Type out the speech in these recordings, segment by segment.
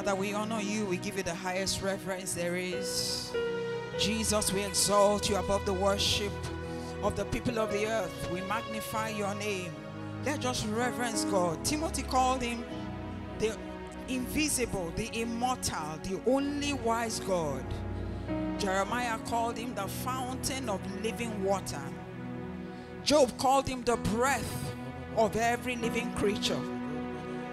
Father, we honor you. We give you the highest reverence there is. Jesus, we exalt you above the worship of the people of the earth. We magnify your name. Let us just reverence God. Timothy called him the invisible, the immortal, the only wise God. Jeremiah called him the fountain of living water. Job called him the breath of every living creature.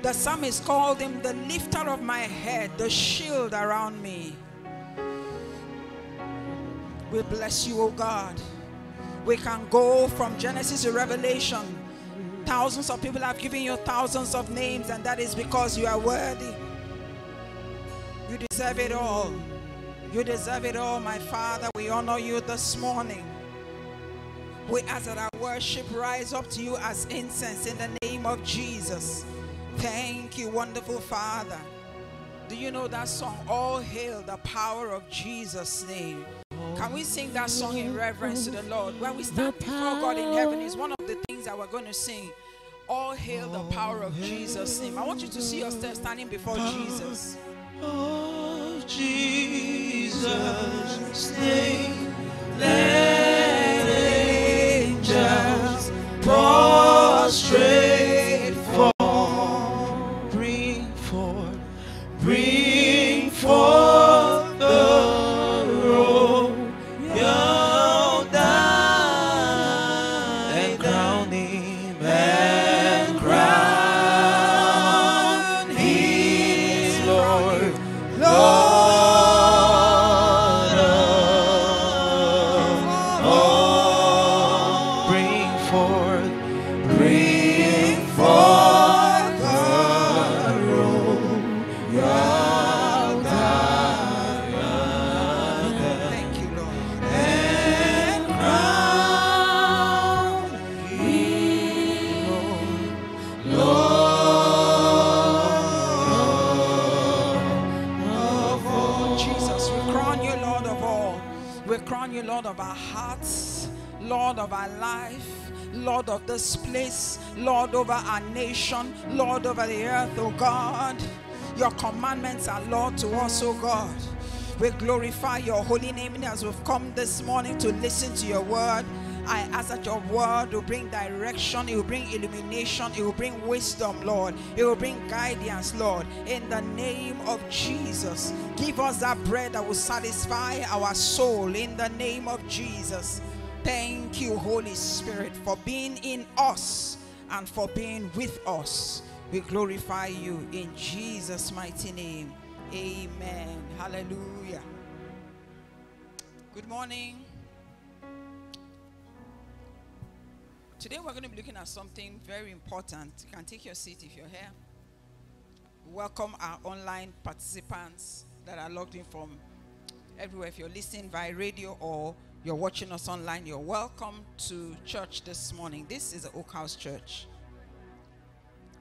The psalmist called him the lifter of my head, the shield around me. We bless you, O God. We can go from Genesis to Revelation. Thousands of people have given you thousands of names, and that is because you are worthy. You deserve it all. You deserve it all, my Father. We honor you this morning. We ask that our worship rise up to you as incense in the name of Jesus. Thank you, wonderful Father. Do you know that song? All hail the power of Jesus' name. Can we sing that song in reverence to the Lord? When we stand before God in heaven, is one of the things that we're going to sing. All hail the power of Jesus' name. I want you to see yourself standing before Jesus. Of Jesus' name, over our nation, Lord over the earth, oh God. Your commandments are Lord to us, oh God. We glorify your holy name as we've come this morning to listen to your word. I ask that your word will bring direction, it will bring illumination, it will bring wisdom, Lord. It will bring guidance, Lord. In the name of Jesus, give us that bread that will satisfy our soul. In the name of Jesus. Thank you, Holy Spirit, for being in us and for being with us. We glorify you in Jesus' mighty name. Amen. Hallelujah. Good morning. Today we're going to be looking at something very important. You can take your seat if you're here. Welcome our online participants that are logged in from everywhere. If you're listening via radio or you're watching us online, you're welcome to church this morning. This is the Oak House Church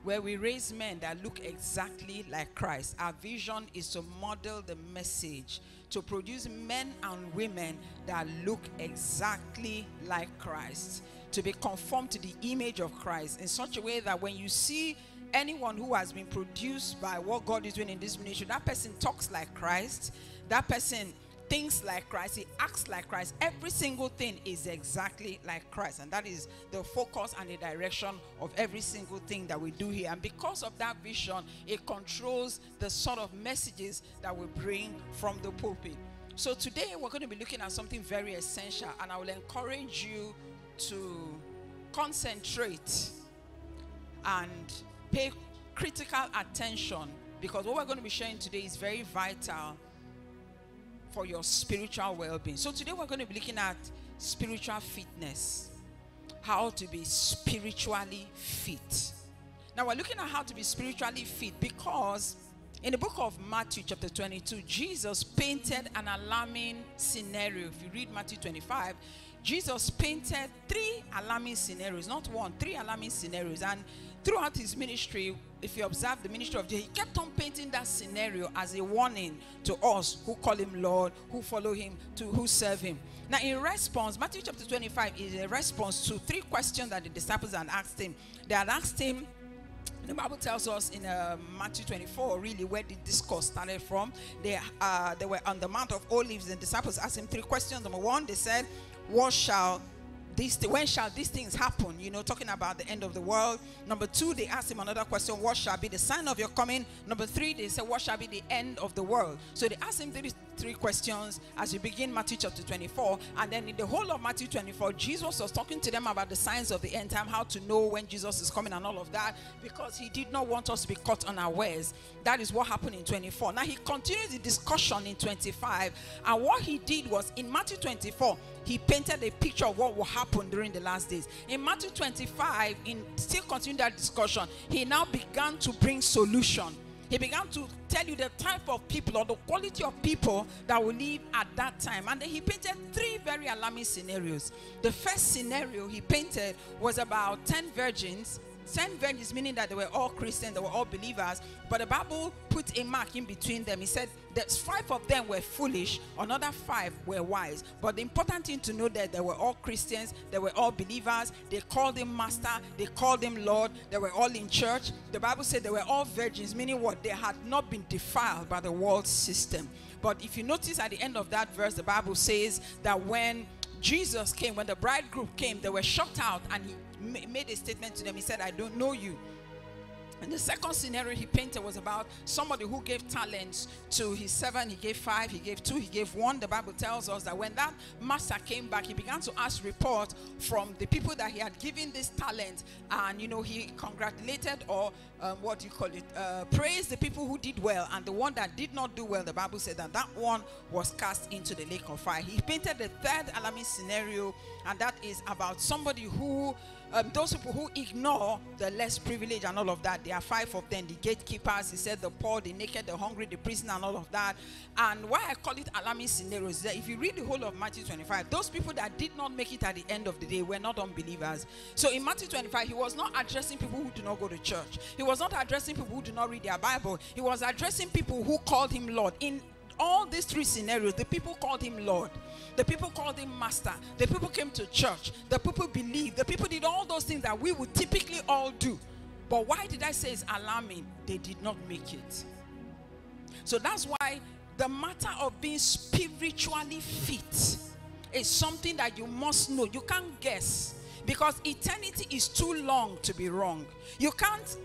where we raise men that look exactly like Christ. Our vision is to model the message, to produce men and women that look exactly like Christ, to be conformed to the image of Christ in such a way that when you see anyone who has been produced by what God is doing in this ministry, that person talks like Christ, that person thinks like Christ, he acts like Christ. Every single thing is exactly like Christ. And that is the focus and the direction of every single thing that we do here. And because of that vision, it controls the sort of messages that we bring from the pulpit. So today we're going to be looking at something very essential, and I will encourage you to concentrate and pay critical attention because what we're going to be sharing today is very vital for your spiritual well-being. So today we're going to be looking at spiritual fitness. How to be spiritually fit. Now we're looking at how to be spiritually fit because in the book of Matthew chapter 22 Jesus painted an alarming scenario. If you read Matthew 25, Jesus painted three alarming scenarios, not one, three alarming scenarios and throughout his ministry, if you observe the ministry of Jesus, he kept on painting that scenario as a warning to us who call him Lord, who follow him, to who serve him. Now, in response, Matthew chapter 25 is a response to three questions that the disciples had asked him. They had asked him, The Bible tells us in uh, Matthew 24, really where the discourse started from. They, uh, they were on the Mount of Olives, and the disciples asked him three questions. Number one, they said, What shall thi- when shall these things happen? You know, talking about the end of the world. Number two, they asked him another question: What shall be the sign of your coming? Number three, they said, What shall be the end of the world? So they asked him three questions as we begin Matthew chapter 24, and then in the whole of Matthew 24, Jesus was talking to them about the signs of the end time, how to know when Jesus is coming, and all of that, because he did not want us to be caught unawares. That is what happened in 24. Now he continued the discussion in 25, and what he did was in Matthew 24 he painted a picture of what will happen during the last days. In Matthew 25, in still continuing that discussion, he now began to bring solution. He began to tell you the type of people or the quality of people that will live at that time. And then he painted three very alarming scenarios. The first scenario he painted was about 10 virgins 10 virgins, meaning that they were all Christians, they were all believers, but the Bible put a mark in between them. He said that five of them were foolish, another five were wise. But the important thing to know that they were all Christians, they were all believers, they called him master, they called him Lord, they were all in church. The Bible said they were all virgins, meaning what? They had not been defiled by the world system. But if you notice at the end of that verse, the Bible says that when Jesus came, when the bridegroom came, they were shut out and he made a statement to them. He said, I don't know you. And the second scenario he painted was about somebody who gave talents to his servant. He gave five, he gave two, he gave one. The Bible tells us that when that master came back, he began to ask report from the people that he had given this talent. And, you know, he congratulated or um, what do you call it? Uh, praised the people who did well. And the one that did not do well, the Bible said that that one was cast into the lake of fire. He painted the third alarming scenario, and that is about somebody who um, those people who ignore the less privileged and all of that, there are five of them the gatekeepers, he said, the poor, the naked, the hungry, the prisoner, and all of that. And why I call it alarming scenarios is that if you read the whole of Matthew 25, those people that did not make it at the end of the day were not unbelievers. So in Matthew 25, he was not addressing people who do not go to church, he was not addressing people who do not read their Bible, he was addressing people who called him Lord. In all these three scenarios, the people called him Lord. The people called him Master. The people came to church. The people believed. The people did all those things that we would typically all do. But why did I say it's alarming? They did not make it. So that's why the matter of being spiritually fit is something that you must know. You can't guess because eternity is too long to be wrong. You can't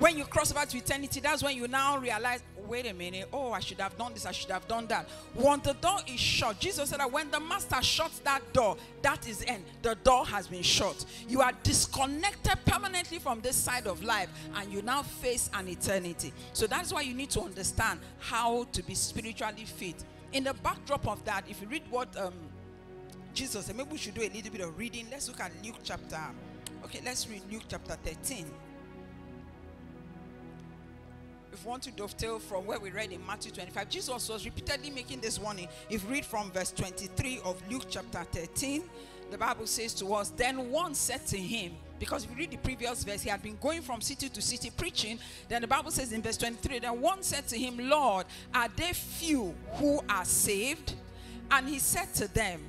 when you cross over to eternity, that's when you now realize, wait a minute, oh, I should have done this, I should have done that. When the door is shut, Jesus said that when the master shuts that door, that is end. The door has been shut. You are disconnected permanently from this side of life, and you now face an eternity. So that's why you need to understand how to be spiritually fit. In the backdrop of that, if you read what um, Jesus said, maybe we should do a little bit of reading. Let's look at Luke chapter. Okay, let's read Luke chapter 13 if you want to dovetail from where we read in Matthew 25, Jesus was repeatedly making this warning. If read from verse 23 of Luke chapter 13, the Bible says to us, Then one said to him, because if you read the previous verse, he had been going from city to city preaching. Then the Bible says in verse 23, Then one said to him, Lord, are there few who are saved? And he said to them,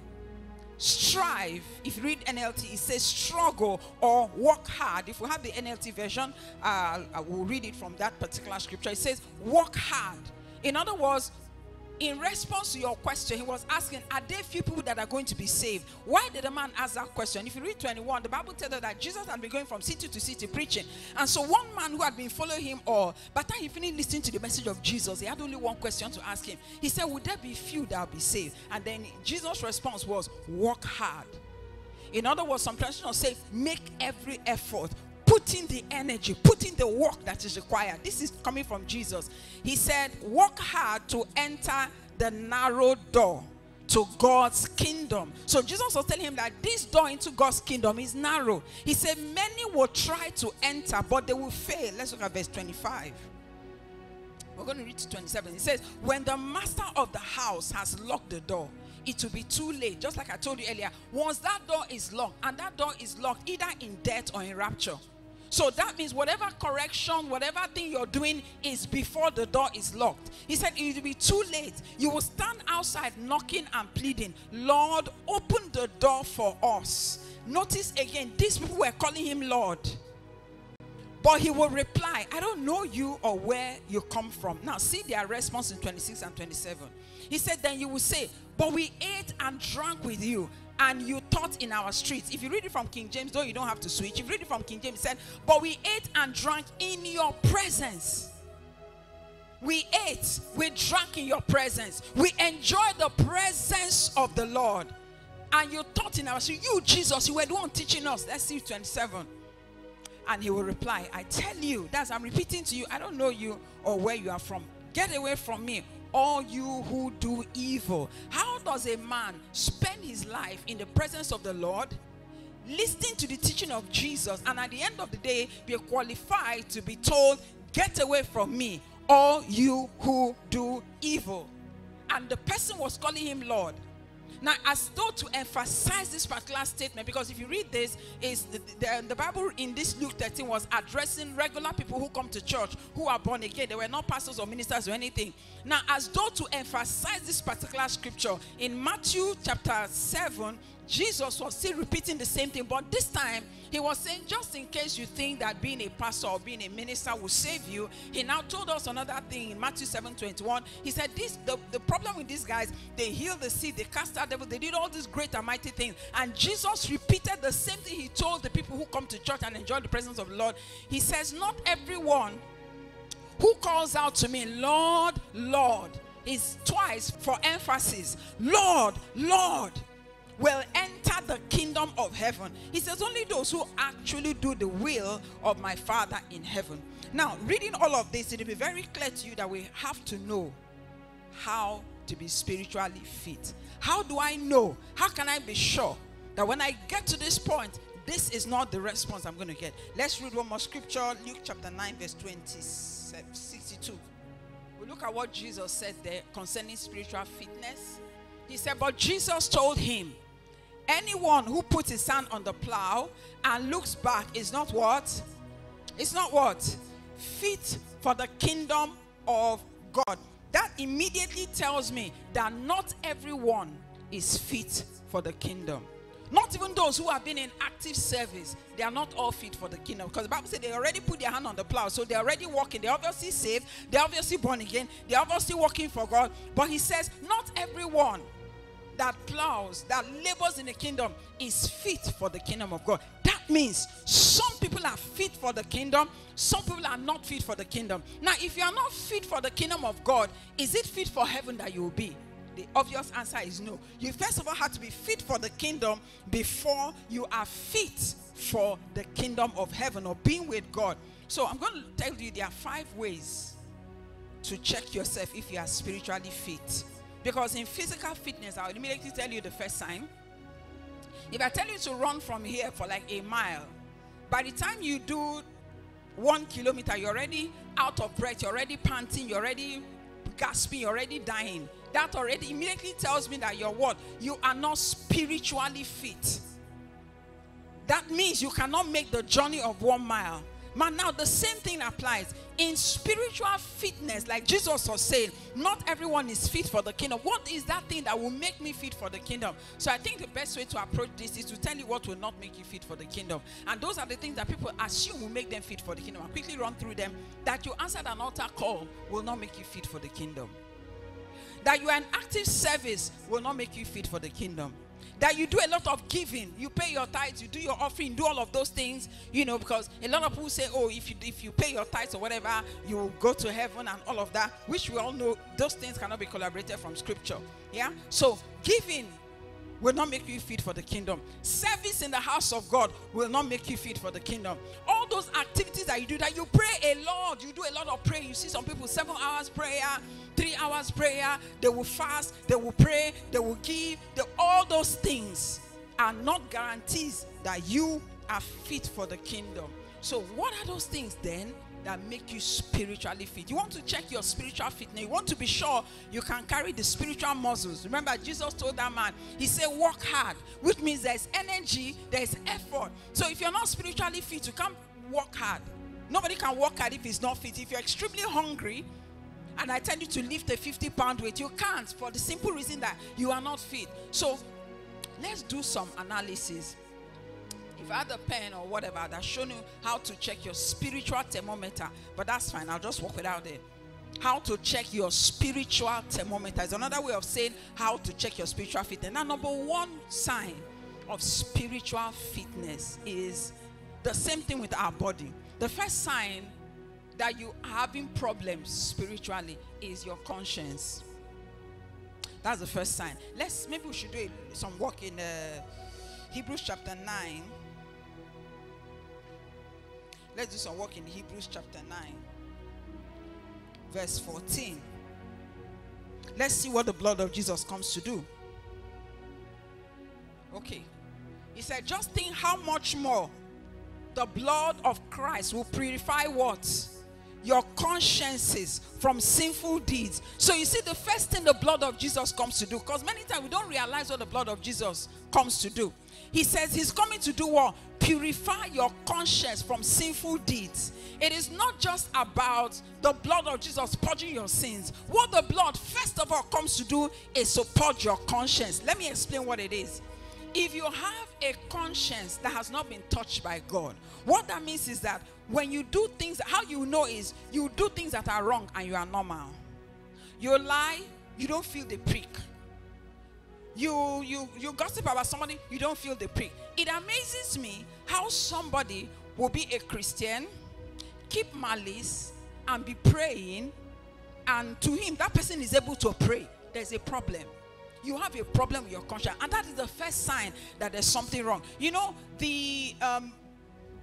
strive. If you read NLT, it says struggle or work hard. If we have the NLT version, uh, I will read it from that particular scripture. It says work hard. In other words, in response to your question, he was asking, Are there few people that are going to be saved? Why did the man ask that question? If you read 21, the Bible tells us that Jesus had been going from city to city preaching. And so, one man who had been following him all, by the time he finished listening to the message of Jesus, he had only one question to ask him. He said, Would there be few that will be saved? And then Jesus' response was, Work hard. In other words, some translations say, Make every effort put in the energy, put in the work that is required. This is coming from Jesus. He said, Work hard to enter the narrow door to God's kingdom. So Jesus was telling him that this door into God's kingdom is narrow. He said, Many will try to enter, but they will fail. Let's look at verse 25. We're going to read to 27. It says, When the master of the house has locked the door, it will be too late. Just like I told you earlier, once that door is locked, and that door is locked either in death or in rapture. So that means whatever correction, whatever thing you're doing is before the door is locked. He said it will be too late. You will stand outside knocking and pleading, Lord, open the door for us. Notice again, these people were calling him Lord. But he will reply, I don't know you or where you come from. Now, see their response in 26 and 27. He said, Then you will say, But we ate and drank with you, and you taught in our streets. If you read it from King James, though you don't have to switch. If you read it from King James, it said, But we ate and drank in your presence. We ate, we drank in your presence. We enjoyed the presence of the Lord. And you taught in our streets. You, Jesus, you were the one teaching us. Let's see 27. And he will reply, I tell you, that's I'm repeating to you, I don't know you or where you are from. Get away from me, all you who do evil. How does a man spend his life in the presence of the Lord, listening to the teaching of Jesus, and at the end of the day, be qualified to be told, Get away from me, all you who do evil? And the person was calling him Lord. Now, as though to emphasize this particular statement, because if you read this, is the, the, um, the, Bible in this Luke 13 was addressing regular people who come to church who are born again. They were not pastors or ministers or anything. Now, as though to emphasize this particular scripture, in Matthew chapter 7, Jesus was still repeating the same thing, but this time he was saying, just in case you think that being a pastor or being a minister will save you, he now told us another thing in Matthew 7 21. He said, This the, the problem with these guys, they healed the sick, they cast out devils, they did all these great and mighty things. And Jesus repeated the same thing he told the people who come to church and enjoy the presence of the Lord. He says, Not everyone who calls out to me, Lord, Lord, is twice for emphasis. Lord, Lord will enter the kingdom of heaven. He says, Only those who actually do the will of my Father in heaven. Now, reading all of this, it'll be very clear to you that we have to know how to be spiritually fit. How do I know? How can I be sure that when I get to this point, this is not the response I'm going to get? Let's read one more scripture Luke chapter 9, verse 20, 62. We look at what Jesus said there concerning spiritual fitness. He said, But Jesus told him, Anyone who puts his hand on the plow and looks back is not what? It's not what? Fit for the kingdom of God. That immediately tells me that not everyone is fit for the kingdom. Not even those who have been in active service, they are not all fit for the kingdom. Because the Bible said they already put their hand on the plow, so they're already walking. They're obviously saved, they're obviously born again, they're obviously working for God. But he says, not everyone that plows, that labors in the kingdom is fit for the kingdom of God. That means some people are fit for the kingdom, some people are not fit for the kingdom. Now, if you are not fit for the kingdom of God, is it fit for heaven that you will be? The obvious answer is no. You first of all have to be fit for the kingdom before you are fit for the kingdom of heaven or being with God. So, I'm going to tell you there are five ways to check yourself if you are spiritually fit. Because in physical fitness, I'll immediately tell you the first sign. If I tell you to run from here for like a mile, by the time you do one kilometer, you're already out of breath, you're already panting, you're already gasping, you're already dying. That already immediately tells me that you're what? You are not spiritually fit. That means you cannot make the journey of one mile. Man, now the same thing applies in spiritual fitness, like Jesus was saying. Not everyone is fit for the kingdom. What is that thing that will make me fit for the kingdom? So I think the best way to approach this is to tell you what will not make you fit for the kingdom, and those are the things that people assume will make them fit for the kingdom. I'll quickly run through them. That you answered an altar call will not make you fit for the kingdom. That you are an active service will not make you fit for the kingdom that you do a lot of giving. You pay your tithes you do your offering do all of those things you know because a lot of people say oh if you if you pay your tithes or whatever you will go to heaven and all of that which we all know those things cannot be collaborated from scripture. Yeah? So giving will not make you fit for the kingdom. Service in the house of God will not make you fit for the kingdom. All those activities that you do, that you pray a lot, you do a lot of prayer. You see some people seven hours prayer, three hours prayer, they will fast, they will pray, they will give. They, all those things are not guarantees that you are fit for the kingdom. So, what are those things then? That make you spiritually fit. You want to check your spiritual fitness. You want to be sure you can carry the spiritual muscles. Remember, Jesus told that man, He said, Work hard, which means there's energy, there's effort. So if you're not spiritually fit, you can't work hard. Nobody can work hard if he's not fit. If you're extremely hungry, and I tell you to lift a 50 pound weight, you can't for the simple reason that you are not fit. So let's do some analysis If I had a pen or whatever that shown you how to check your spiritual thermometer, but that's fine. I'll just walk without it. How to check your spiritual thermometer is another way of saying how to check your spiritual fitness. Now, number one sign of spiritual fitness is the same thing with our body. The first sign that you are having problems spiritually is your conscience. That's the first sign. Let's maybe we should do some work in uh, Hebrews chapter 9. Let's do some work in Hebrews chapter 9, verse 14. Let's see what the blood of Jesus comes to do. Okay. He said, just think how much more the blood of Christ will purify what? Your consciences from sinful deeds. So you see, the first thing the blood of Jesus comes to do, because many times we don't realize what the blood of Jesus comes to do. He says he's coming to do what? Purify your conscience from sinful deeds. It is not just about the blood of Jesus purging your sins. What the blood, first of all, comes to do is to purge your conscience. Let me explain what it is. If you have a conscience that has not been touched by God, what that means is that when you do things, how you know is you do things that are wrong and you are normal. You lie, you don't feel the prick. You you you gossip about somebody, you don't feel the prick. It amazes me how somebody will be a Christian, keep malice, and be praying, and to him that person is able to pray. There's a problem you have a problem with your conscience and that is the first sign that there's something wrong. You know the um,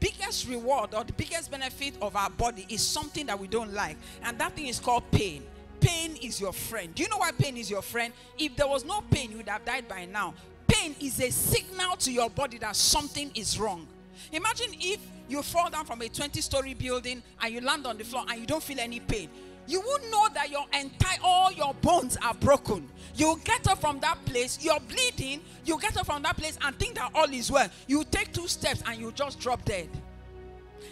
biggest reward or the biggest benefit of our body is something that we don't like and that thing is called pain. Pain is your friend. Do you know why pain is your friend? If there was no pain you would have died by now. Pain is a signal to your body that something is wrong. Imagine if you fall down from a 20 story building and you land on the floor and you don't feel any pain you will know that your entire all your bones are broken. You get up from that place you're bleeding you get up from that place and think that all is well. You take two steps and you just drop dead.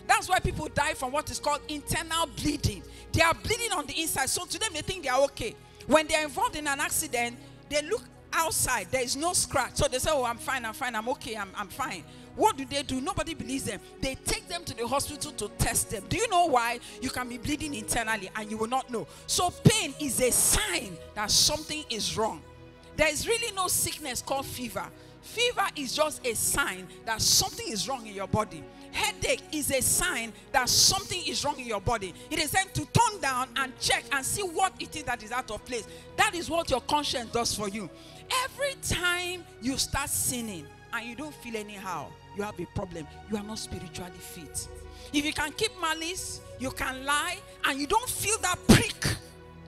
That's why people die from what is called internal bleeding. They are bleeding on the inside so to them they think they are okay. When they're involved in an accident they look outside there is no scratch. So they say oh i'm fine i'm fine i'm okay i'm, I'm fine what do they do? Nobody believes them. They take them to the hospital to test them. Do you know why? You can be bleeding internally and you will not know. So, pain is a sign that something is wrong. There is really no sickness called fever. Fever is just a sign that something is wrong in your body. Headache is a sign that something is wrong in your body. It is time to turn down and check and see what it is that is out of place. That is what your conscience does for you. Every time you start sinning and you don't feel anyhow, you have a problem. You are not spiritually fit. If you can keep malice, you can lie, and you don't feel that prick,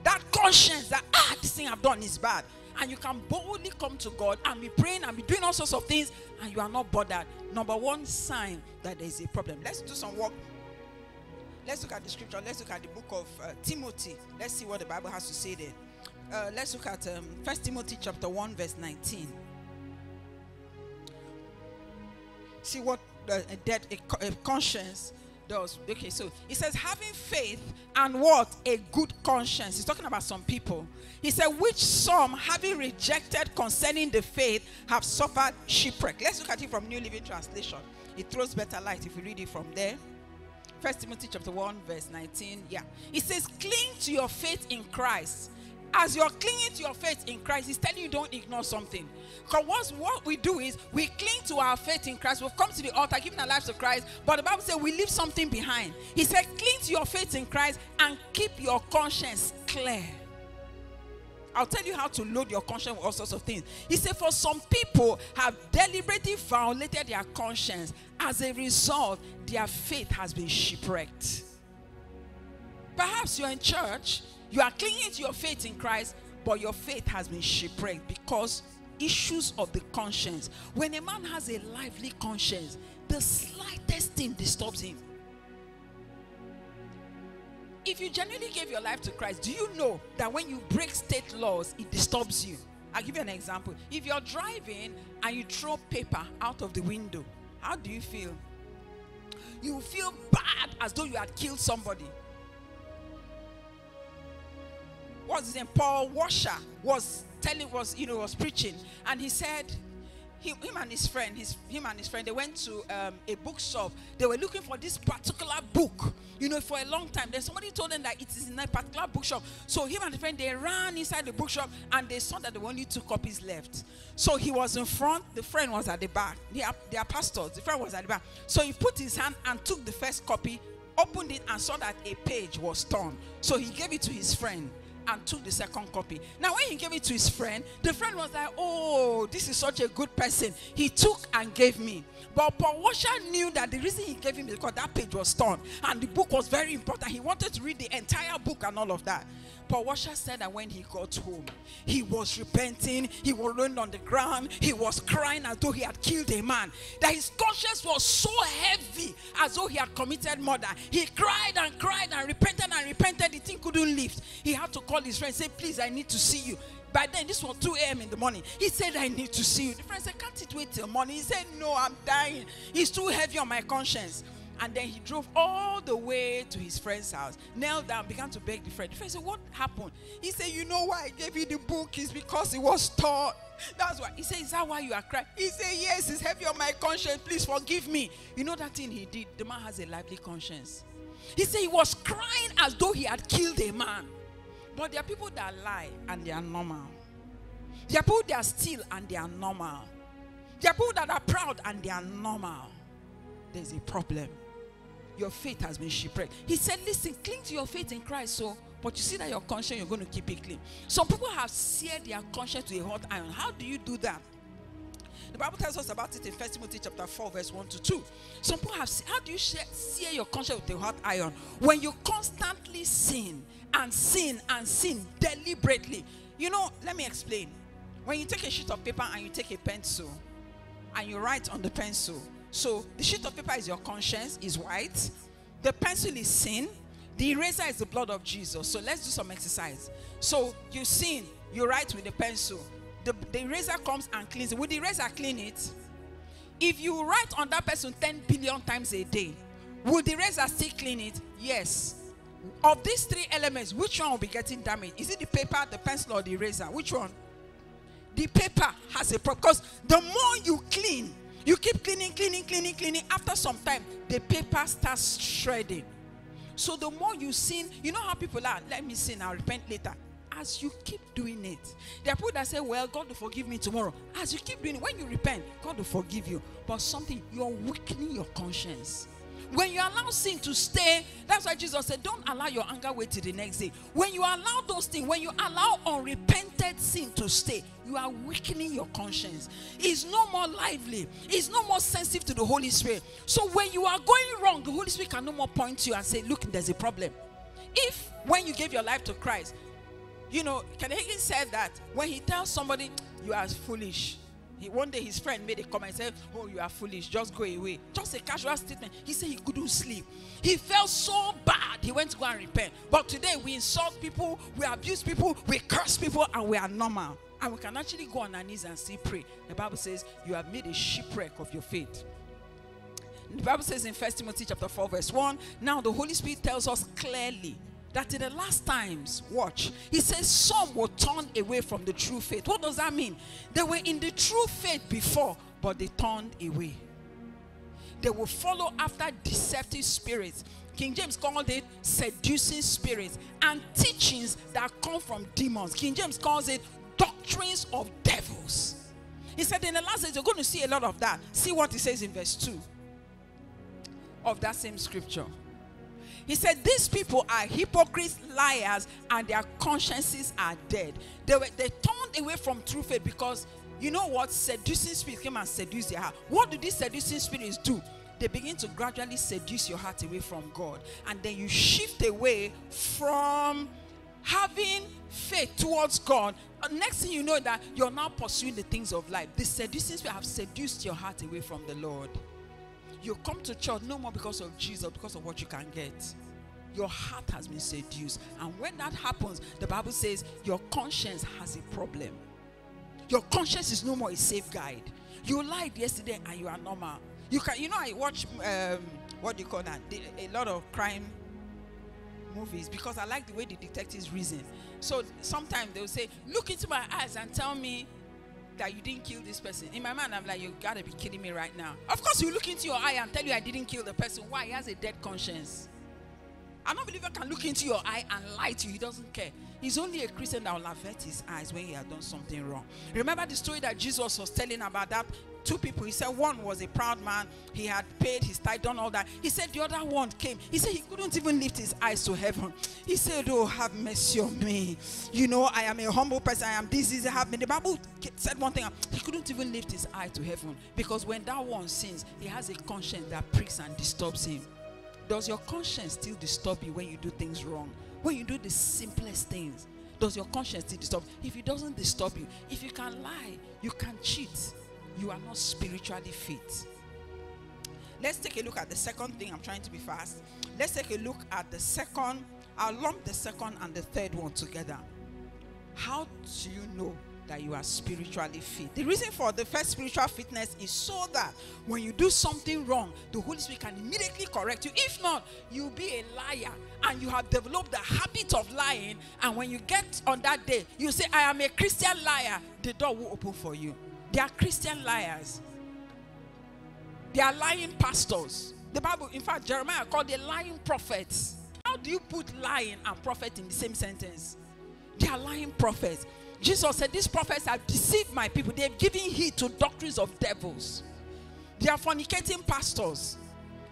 that conscience that, ah, this thing I've done is bad. And you can boldly come to God and be praying and be doing all sorts of things, and you are not bothered. Number one sign that there is a problem. Let's do some work. Let's look at the scripture. Let's look at the book of uh, Timothy. Let's see what the Bible has to say there. Uh, let's look at um, First Timothy chapter 1, verse 19. See what the, a, a conscience does. Okay, so he says having faith and what a good conscience. He's talking about some people. He said, which some having rejected concerning the faith have suffered shipwreck. Let's look at it from New Living Translation. It throws better light if you read it from there. First Timothy chapter 1, verse 19. Yeah. It says, cling to your faith in Christ. As you're clinging to your faith in Christ, he's telling you don't ignore something. Because what, what we do is we cling to our faith in Christ. We've come to the altar, giving our lives to Christ. But the Bible says we leave something behind. He said, cling to your faith in Christ and keep your conscience clear. I'll tell you how to load your conscience with all sorts of things. He said, For some people have deliberately violated their conscience. As a result, their faith has been shipwrecked. Perhaps you're in church, you are clinging to your faith in Christ, but your faith has been shipwrecked because issues of the conscience. When a man has a lively conscience, the slightest thing disturbs him. If you genuinely gave your life to Christ, do you know that when you break state laws, it disturbs you? I'll give you an example. If you're driving and you throw paper out of the window, how do you feel? You feel bad as though you had killed somebody. What's his name? Paul Washer was telling was you know was preaching, and he said, him, him and his friend, his him and his friend, they went to um, a bookshop. They were looking for this particular book. You know, for a long time. Then somebody told them that it is in a particular bookshop. So him and the friend they ran inside the bookshop and they saw that there were only two copies left. So he was in front, the friend was at the back. They are, they are pastors. The friend was at the back. So he put his hand and took the first copy, opened it, and saw that a page was torn. So he gave it to his friend and took the second copy. Now, when he gave it to his friend, the friend was like, Oh, this is such a good person. He took and gave me. But Paul Washer knew that the reason he gave him is because that page was torn and the book was very important. He wanted to read the entire book and all of that. Paul Washer said that when he got home, he was repenting, he was rolling on the ground, he was crying as though he had killed a man. That his conscience was so heavy as though he had committed murder. He cried and cried and repented and repented, the thing couldn't lift. He had to call his friend, say, Please, I need to see you. By then, this was 2 a.m. in the morning. He said, I need to see you. The friend said, Can't it wait till morning? He said, No, I'm dying. It's too heavy on my conscience. And then he drove all the way to his friend's house, knelt down, began to beg the friend. The friend said, What happened? He said, You know why I gave you the book? Is because it was torn. That's why. He said, Is that why you are crying? He said, Yes, it's heavy on my conscience. Please forgive me. You know that thing he did? The man has a lively conscience. He said he was crying as though he had killed a man. But there are people that lie and they are normal. There are people that steal and they are normal. There are people that are proud and they are normal. There's a problem. Your faith has been shipwrecked. He said, Listen, cling to your faith in Christ. So, but you see that your conscience, you're going to keep it clean. Some people have seared their conscience to a hot iron. How do you do that? The Bible tells us about it in 1 Timothy chapter 4, verse 1 to 2. Some people have how do you sear your conscience with a hot iron? When you constantly sin and sin and sin deliberately. You know, let me explain. When you take a sheet of paper and you take a pencil and you write on the pencil, so the sheet of paper is your conscience, is white. The pencil is sin. The eraser is the blood of Jesus. So let's do some exercise. So you sin, you write with the pencil. The, the eraser comes and cleans it. Would the eraser clean it? If you write on that person 10 billion times a day, would the eraser still clean it? Yes. Of these three elements, which one will be getting damaged? Is it the paper, the pencil, or the eraser? Which one? The paper has a problem because the more you clean, you keep cleaning, cleaning, cleaning, cleaning. After some time, the paper starts shredding. So the more you sin, you know how people are, let me sin, I'll repent later. As you keep doing it, there are people that say, Well, God will forgive me tomorrow. As you keep doing it, when you repent, God will forgive you. But something, you're weakening your conscience. When you allow sin to stay, that's why Jesus said, Don't allow your anger wait till the next day. When you allow those things, when you allow unrepented sin to stay, you are weakening your conscience. It's no more lively, it's no more sensitive to the Holy Spirit. So when you are going wrong, the Holy Spirit can no more point to you and say, Look, there's a problem. If when you gave your life to Christ, you know, Ken Hagin said that when he tells somebody, You are foolish, he, one day his friend made a comment, and said, Oh, you are foolish, just go away. Just a casual statement. He said he couldn't sleep. He felt so bad. He went to go and repent. But today we insult people, we abuse people, we curse people, and we are normal. And we can actually go on our knees and still pray. The Bible says you have made a shipwreck of your faith. The Bible says in First Timothy chapter 4, verse 1, now the Holy Spirit tells us clearly that in the last times, watch, he says some will turn away from the true faith. What does that mean? They were in the true faith before, but they turned away. They will follow after deceptive spirits. King James called it seducing spirits and teachings that come from demons. King James calls it doctrines of devils. He said in the last days, you're going to see a lot of that. See what he says in verse 2 of that same scripture. He said, These people are hypocrites, liars, and their consciences are dead. They were they turned away from true faith because you know what? Seducing spirits came and seduced their heart. What do these seducing spirits do? They begin to gradually seduce your heart away from God. And then you shift away from having faith towards God. And next thing you know that you're now pursuing the things of life. The seducing spirits have seduced your heart away from the Lord. You come to church no more because of Jesus, because of what you can get. Your heart has been seduced. And when that happens, the Bible says your conscience has a problem. Your conscience is no more a safe guide. You lied yesterday and you are normal. You can, you know, I watch um, what do you call that? A lot of crime movies because I like the way the detectives reason. So sometimes they'll say, "Look into my eyes and tell me that you didn't kill this person. In my mind, I'm like, you gotta be kidding me right now. Of course, you look into your eye and tell you I didn't kill the person. Why? He has a dead conscience. I don't can look into your eye and lie to you. He doesn't care. He's only a Christian that will avert his eyes when he has done something wrong. Remember the story that Jesus was telling about that two people. He said one was a proud man. He had paid his tithe, done all that. He said the other one came. He said he couldn't even lift his eyes to heaven. He said, "Oh, have mercy on me. You know, I am a humble person. I am this. Is have me." The Bible said one thing. He couldn't even lift his eye to heaven because when that one sins, he has a conscience that pricks and disturbs him. Does your conscience still disturb you when you do things wrong? When you do the simplest things, does your conscience still disturb? If it doesn't disturb you, if you can lie, you can cheat, you are not spiritually fit. Let's take a look at the second thing. I'm trying to be fast. Let's take a look at the second. I'll lump the second and the third one together. How do you know that you are spiritually fit. The reason for the first spiritual fitness is so that when you do something wrong, the Holy Spirit can immediately correct you. If not, you'll be a liar and you have developed the habit of lying. And when you get on that day, you say, I am a Christian liar, the door will open for you. They are Christian liars, they are lying pastors. The Bible, in fact, Jeremiah called the lying prophets. How do you put lying and prophet in the same sentence? They are lying prophets. Jesus said, These prophets have deceived my people. They've given heed to doctrines of devils. They are fornicating pastors.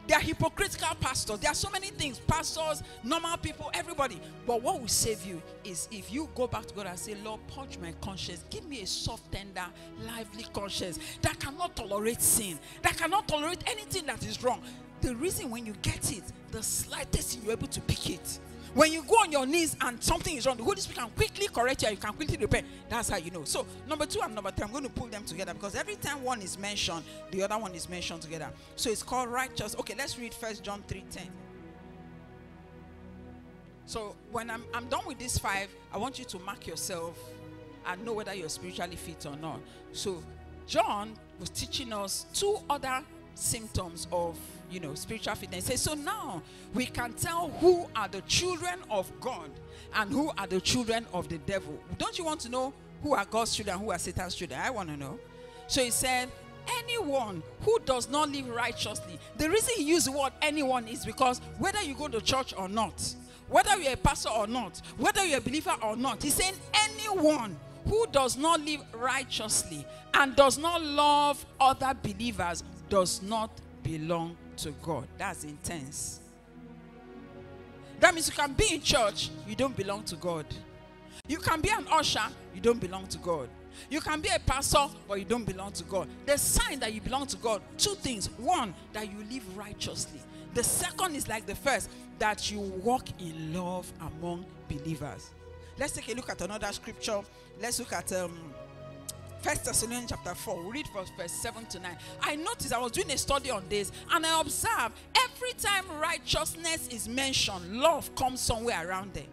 They are hypocritical pastors. There are so many things pastors, normal people, everybody. But what will save you is if you go back to God and say, Lord, purge my conscience. Give me a soft, tender, lively conscience that cannot tolerate sin, that cannot tolerate anything that is wrong. The reason when you get it, the slightest you're able to pick it. When you go on your knees and something is wrong, the Holy Spirit can quickly correct you you can quickly repent. That's how you know. So, number two and number three, I'm going to pull them together because every time one is mentioned, the other one is mentioned together. So it's called righteous. Okay, let's read first John 3:10. So when I'm, I'm done with these five, I want you to mark yourself and know whether you're spiritually fit or not. So John was teaching us two other symptoms of you know spiritual fitness. So now we can tell who are the children of God and who are the children of the devil. Don't you want to know who are God's children, who are Satan's children? I want to know. So he said, anyone who does not live righteously. The reason he used the word anyone is because whether you go to church or not, whether you're a pastor or not, whether you're a believer or not, he's saying anyone who does not live righteously and does not love other believers does not belong to God. That's intense. That means you can be in church, you don't belong to God. You can be an usher, you don't belong to God. You can be a pastor, but you don't belong to God. The sign that you belong to God, two things. One, that you live righteously. The second is like the first, that you walk in love among believers. Let's take a look at another scripture. Let's look at um, First Thessalonians chapter 4. we read from verse 7 to 9. I noticed I was doing a study on this and I observed every time righteousness is mentioned, love comes somewhere around there.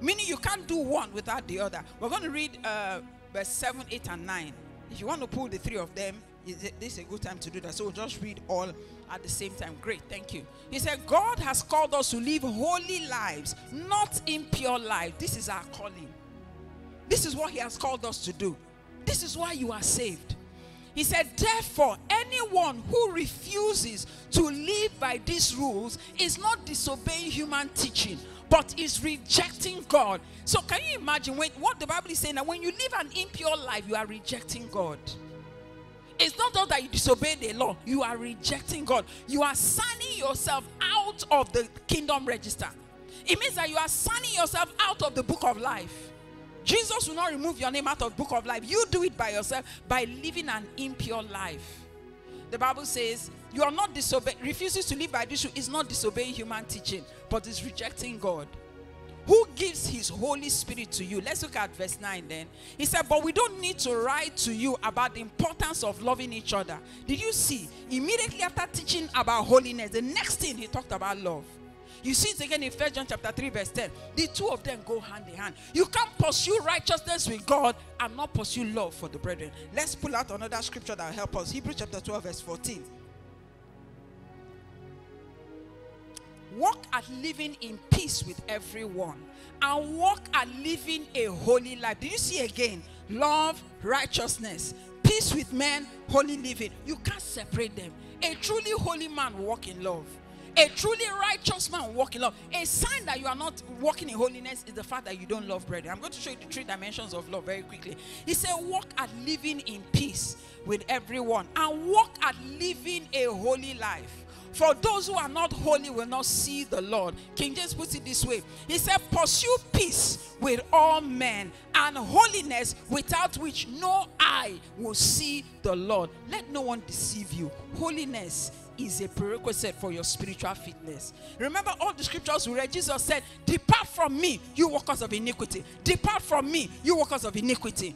Meaning you can't do one without the other. We're going to read uh, verse 7, 8, and 9. If you want to pull the three of them, this is a good time to do that. So we'll just read all at the same time. Great, thank you. He said, God has called us to live holy lives, not impure lives. This is our calling. This is what He has called us to do. This is why you are saved. He said, Therefore, anyone who refuses to live by these rules is not disobeying human teaching, but is rejecting God. So, can you imagine when, what the Bible is saying that when you live an impure life, you are rejecting God? It's not just that you disobey the law, you are rejecting God. You are signing yourself out of the kingdom register. It means that you are signing yourself out of the book of life. Jesus will not remove your name out of book of life. You do it by yourself by living an impure life. The Bible says you are not disobeying, refuses to live by this rule is not disobeying human teaching, but is rejecting God. Who gives his Holy Spirit to you? Let's look at verse 9 then. He said, But we don't need to write to you about the importance of loving each other. Did you see? Immediately after teaching about holiness, the next thing he talked about love. You see it again in First John chapter 3, verse 10. The two of them go hand in hand. You can't pursue righteousness with God and not pursue love for the brethren. Let's pull out another scripture that will help us. Hebrews chapter 12, verse 14. Walk at living in peace with everyone and walk at living a holy life. Do you see again? love, righteousness, peace with men, holy living. You can't separate them. A truly holy man walk in love. A truly righteous man will walk in love. A sign that you are not walking in holiness is the fact that you don't love brethren. I'm going to show you the three dimensions of love very quickly. He said, Walk at living in peace with everyone and walk at living a holy life. For those who are not holy will not see the Lord. King James puts it this way He said, Pursue peace with all men and holiness without which no eye will see the Lord. Let no one deceive you. Holiness is a prerequisite for your spiritual fitness. Remember all the scriptures we read. Jesus said, Depart from me, you workers of iniquity. Depart from me, you workers of iniquity.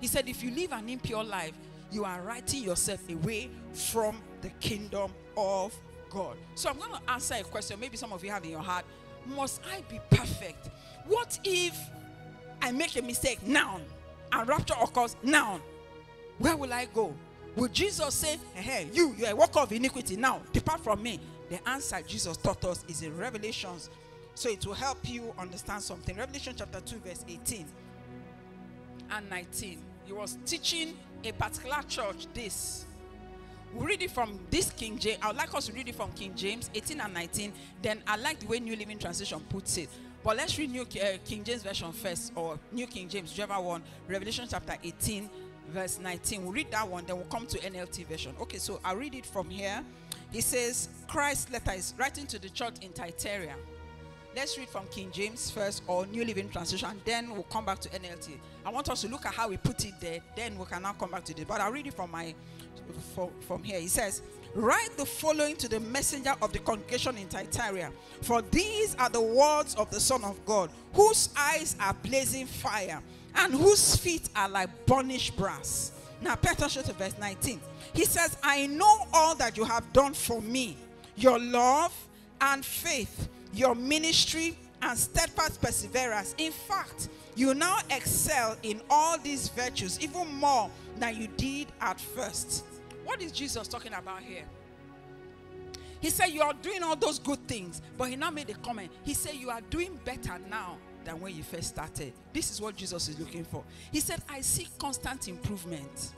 He said, If you live an impure life, you are writing yourself away from the kingdom of God. So I'm going to answer a question. Maybe some of you have in your heart Must I be perfect? What if I make a mistake now and rapture occurs now? Where will I go? Will Jesus say, Hey, you, you're a worker of iniquity now, depart from me? The answer Jesus taught us is in Revelations. So it will help you understand something. Revelation chapter 2, verse 18 and 19. He was teaching a particular church this. We read it from this King James. I would like us to read it from King James 18 and 19. Then I like the way New Living Translation puts it. But let's read New uh, King James Version first, or New King James, whichever one. Revelation chapter 18, verse 19. We'll read that one, then we'll come to NLT version. Okay, so I'll read it from here. He says, Christ's letter is writing to the church in Thyatira. Let's read from King James first or New Living Translation, then we'll come back to NLT. I want us to look at how we put it there, then we can now come back to this. But I'll read it from my from, from here. He says, Write the following to the messenger of the congregation in Thyatira, for these are the words of the Son of God, whose eyes are blazing fire, and whose feet are like burnished brass. Now, pay attention to verse 19. He says, I know all that you have done for me, your love and faith your ministry and steadfast perseverance. In fact, you now excel in all these virtues even more than you did at first. What is Jesus talking about here? He said, You are doing all those good things, but he now made a comment. He said, You are doing better now than when you first started. This is what Jesus is looking for. He said, I see constant improvement.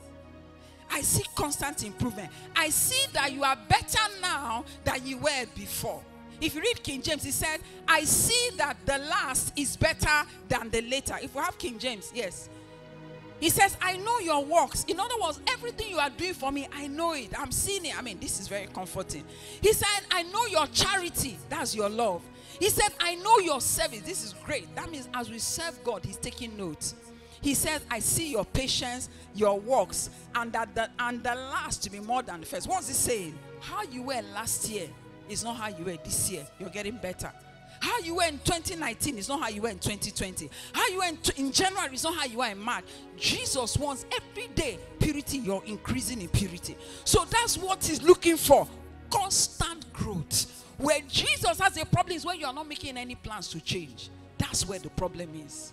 I see constant improvement. I see that you are better now than you were before. If you read King James, he said, I see that the last is better than the later. If we have King James, yes. He says, I know your works. In other words, everything you are doing for me, I know it. I'm seeing it. I mean, this is very comforting. He said, I know your charity. That's your love. He said, I know your service. This is great. That means as we serve God, He's taking notes. He says, I see your patience, your works, and that the, and the last to be more than the first. What's he saying? How you were last year is not how you were this year. You're getting better. How you were in 2019 is not how you were in 2020. How you were in, in January is not how you were in March. Jesus wants every day purity. You're increasing in purity. So that's what he's looking for constant growth. Where Jesus has a problem is when you are not making any plans to change. That's where the problem is.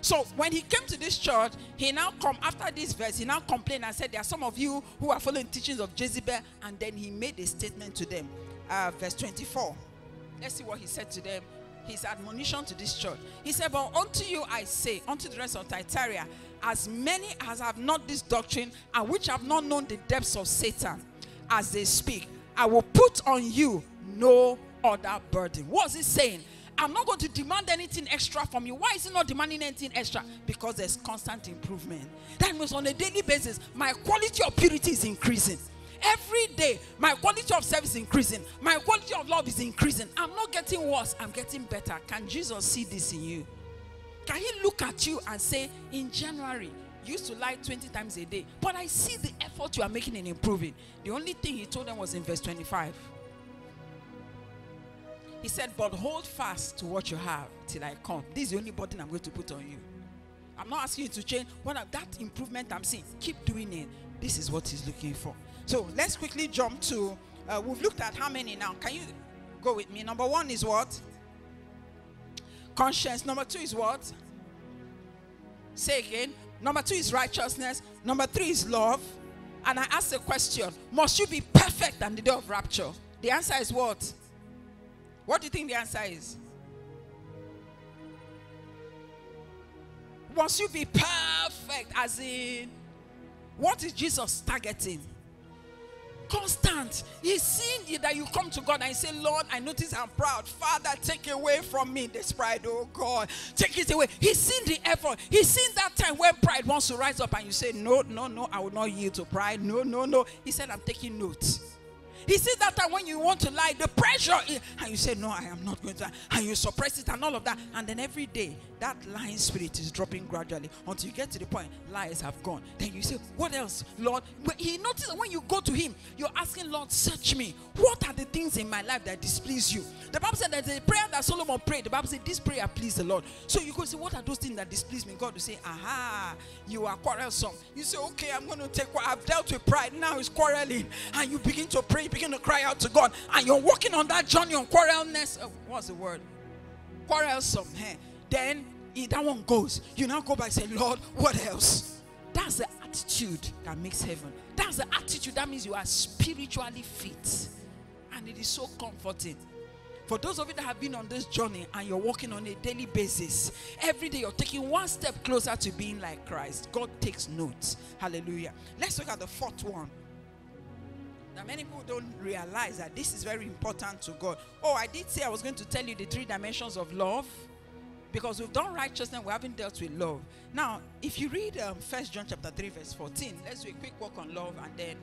So when he came to this church, he now come after this verse, he now complained and said, There are some of you who are following teachings of Jezebel, and then he made a statement to them uh, verse 24. Let's see what he said to them. His admonition to this church. He said, But unto you I say, unto the rest of Thyatira, as many as have not this doctrine and which have not known the depths of Satan as they speak, I will put on you no other burden. What's he saying? I'm not going to demand anything extra from you. Why is he not demanding anything extra? Because there's constant improvement. That means on a daily basis, my quality of purity is increasing. Every day, my quality of service is increasing. My quality of love is increasing. I'm not getting worse, I'm getting better. Can Jesus see this in you? Can he look at you and say, in January, you used to lie 20 times a day, but I see the effort you are making in improving. The only thing he told them was in verse 25. He said, But hold fast to what you have till I come. This is the only burden I'm going to put on you. I'm not asking you to change. What that improvement I'm seeing, keep doing it. This is what he's looking for. So let's quickly jump to, uh, we've looked at how many now. Can you go with me? Number one is what? Conscience. Number two is what? Say again. Number two is righteousness. Number three is love. And I ask the question Must you be perfect on the day of rapture? The answer is what? What do you think the answer is? Must you be perfect? As in, what is Jesus targeting? constant. He's seen that you come to God and you say, Lord, I notice I'm proud. Father, take away from me this pride, oh God. Take it away. He's seen the effort. He's seen that time when pride wants to rise up and you say, No, no, no, I will not yield to pride. No, no, no. He said, I'm taking notes. He said that time when you want to lie, the pressure, and you say, No, I am not going to, and you suppress it and all of that. And then every day, that lying spirit is dropping gradually until you get to the point lies have gone. Then you say, What else, Lord? But he noticed that when you go to him, you're asking, Lord, search me. What are the things in my life that displease you? The Bible said there's a prayer that Solomon prayed. The Bible said, This prayer pleased the Lord. So you go say, What are those things that displease me? God will say, Aha, you are quarrelsome. You say, Okay, I'm going to take what I've dealt with pride. Now it's quarreling. And you begin to pray, begin to cry out to God. And you're walking on that journey on quarrelness. Oh, what's the word? Quarrelsome. Hey. Eh? Then if that one goes, you now go back and say, Lord, what else? That's the attitude that makes heaven. That's the attitude that means you are spiritually fit. And it is so comforting. For those of you that have been on this journey and you're walking on a daily basis, every day you're taking one step closer to being like Christ. God takes notes. Hallelujah. Let's look at the fourth one. Now, many people don't realize that this is very important to God. Oh, I did say I was going to tell you the three dimensions of love because we've done righteousness, we haven't dealt with love. Now, if you read um, 1 John chapter 3, verse 14, let's do a quick walk on love and then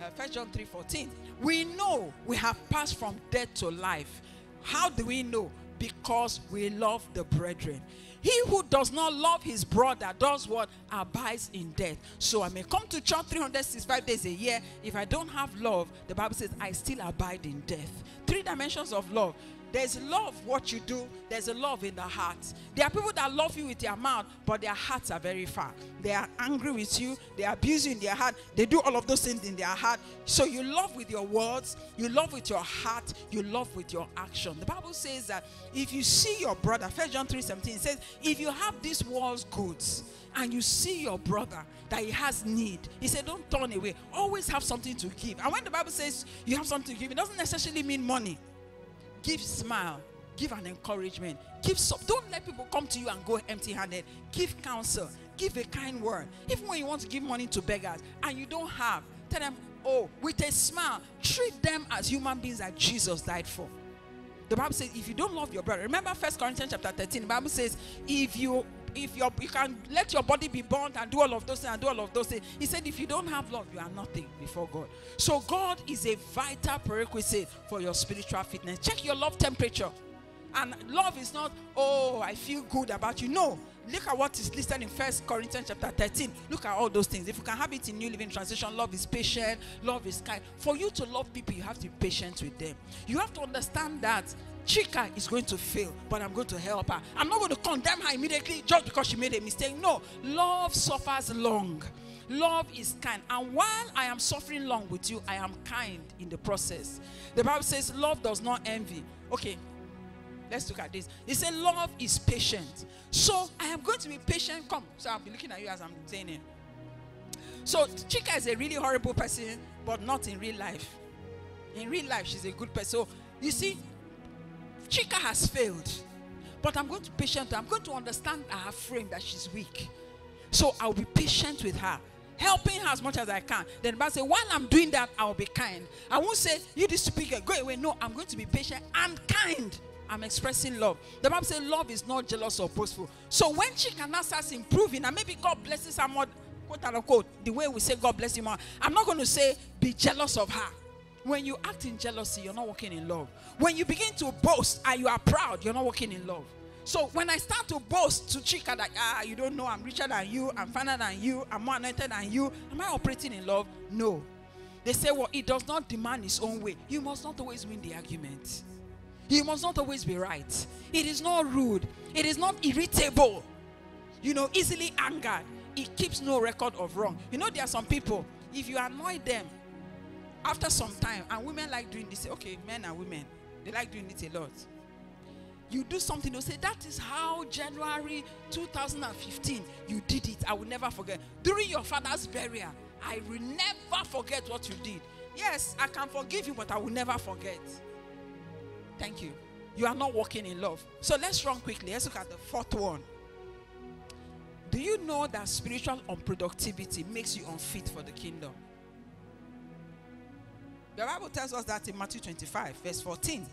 uh, 1 John 3 14. We know we have passed from death to life. How do we know? Because we love the brethren. He who does not love his brother does what? Abides in death. So I may come to church 365 days a year. If I don't have love, the Bible says I still abide in death. Three dimensions of love. There's love what you do. There's a love in the heart. There are people that love you with their mouth, but their hearts are very far. They are angry with you. They abuse you in their heart. They do all of those things in their heart. So you love with your words. You love with your heart. You love with your action. The Bible says that if you see your brother, First John 3 17 says, if you have this world's goods and you see your brother that he has need, he said, don't turn away. Always have something to give. And when the Bible says you have something to give, it doesn't necessarily mean money give smile. Give an encouragement. Give some don't let people come to you and go empty handed give counsel. Give a kind word. Even when you want to give money to beggars and you don't have tell them oh with a smile treat them as human beings that jesus died for. The bible says if you don't love your brother remember first corinthians chapter 13 the bible says if you if you you can let your body be burnt and do all of those things and do all of those things. He said, if you don't have love, you are nothing before God. So God is a vital prerequisite for your spiritual fitness. Check your love temperature. And love is not, oh, I feel good about you. No. Look at what is listed in First Corinthians chapter 13. Look at all those things. If you can have it in New Living Translation, love is patient, love is kind. For you to love people, you have to be patient with them. You have to understand that Chika is going to fail, but I'm going to help her. I'm not going to condemn her immediately just because she made a mistake. No, love suffers long. Love is kind. And while I am suffering long with you, I am kind in the process. The Bible says love does not envy. Okay, let's look at this. It said love is patient. So I am going to be patient. Come. So I'll be looking at you as I'm saying it. So Chika is a really horrible person, but not in real life. In real life, she's a good person. So you see, Chika has failed. But I'm going to patient. I'm going to understand her frame that she's weak. So I'll be patient with her, helping her as much as I can. Then the Bible while I'm doing that, I'll be kind. I won't say, you this speaker, go away. No, I'm going to be patient and kind. I'm expressing love. The Bible says love is not jealous or boastful. So when Chika now starts improving, and maybe God blesses her more, quote unquote, the way we say God bless you more, I'm not going to say be jealous of her. When you act in jealousy, you're not walking in love. When you begin to boast and you are proud, you're not walking in love. So when I start to boast to Chika that ah, you don't know, I'm richer than you, I'm finer than you, I'm more anointed than you, am I operating in love? No. They say, well, it does not demand its own way. You must not always win the argument. You must not always be right. It is not rude. It is not irritable. You know, easily angered. It keeps no record of wrong. You know, there are some people, if you annoy them, after some time, and women like doing this, okay, men and women, they like doing it a lot. You do something, they'll say, That is how January 2015 you did it. I will never forget. During your father's burial, I will never forget what you did. Yes, I can forgive you, but I will never forget. Thank you. You are not walking in love. So let's run quickly. Let's look at the fourth one. Do you know that spiritual unproductivity makes you unfit for the kingdom? The Bible tells us that in Matthew 25, verse 14.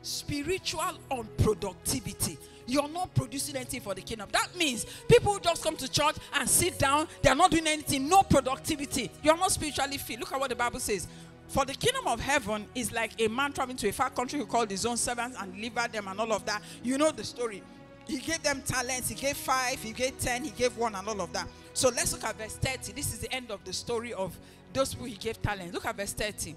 Spiritual unproductivity. You're not producing anything for the kingdom. That means people just come to church and sit down. They're not doing anything. No productivity. You're not spiritually fit. Look at what the Bible says. For the kingdom of heaven is like a man traveling to a far country who called his own servants and delivered them and all of that. You know the story. He gave them talents. He gave five. He gave ten. He gave one and all of that. So let's look at verse 30. This is the end of the story of those who he gave talents. Look at verse 30.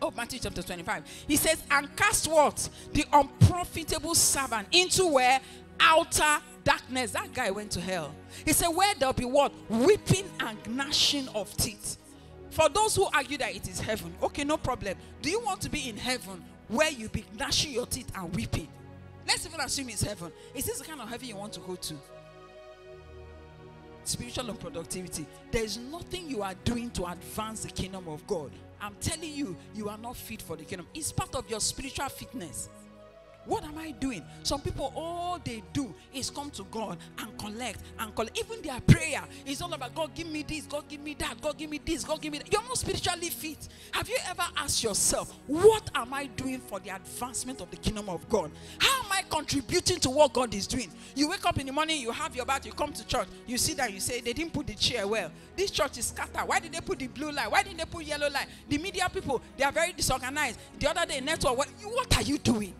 Oh, Matthew chapter 25. He says, and cast what? The unprofitable servant into where? Outer darkness. That guy went to hell. He said, where there'll be what? Weeping and gnashing of teeth. For those who argue that it is heaven, okay, no problem. Do you want to be in heaven where you be gnashing your teeth and weeping? Let's even assume it's heaven. Is this the kind of heaven you want to go to? Spiritual unproductivity. There is nothing you are doing to advance the kingdom of God. I'm telling you, you are not fit for the kingdom. It's part of your spiritual fitness. What am I doing? Some people, all they do is come to God and collect and collect. Even their prayer is all about God, give me this, God, give me that, God, give me this, God, give me that. You're not spiritually fit. Have you ever asked yourself, what am I doing for the advancement of the kingdom of God? How am I contributing to what God is doing? You wake up in the morning, you have your bath, you come to church, you see that you say, they didn't put the chair well. This church is scattered. Why did they put the blue light? Why didn't they put yellow light? The media people, they are very disorganized. The other day, network, what, what are you doing?